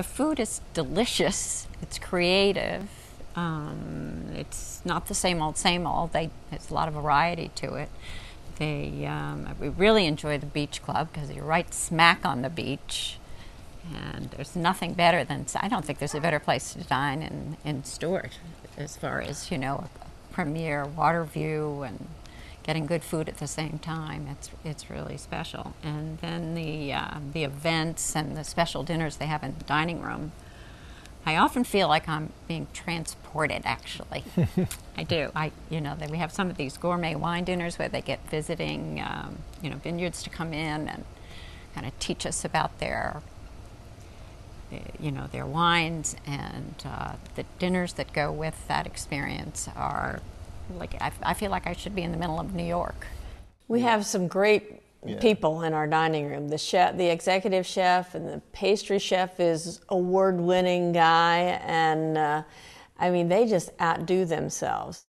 the food is delicious. It's creative. Um, it's not the same old, same old. They, there's a lot of variety to it. They, um, we really enjoy the beach club because you're right smack on the beach. And there's nothing better than, I don't think there's a better place to dine in, in Stuart as far as, you know, a premier water view and getting good food at the same time. It's, it's really special. And then the, uh, the events and the special dinners they have in the dining room. I often feel like I'm being transported. Actually, I do. I, you know, we have some of these gourmet wine dinners where they get visiting, um, you know, vineyards to come in and kind of teach us about their, you know, their wines and uh, the dinners that go with that experience are like I, I feel like I should be in the middle of New York. We have some great Yeah. people in our dining room. The chef, the executive chef, and the pastry chef is award-winning guy, and uh, I mean they just outdo themselves.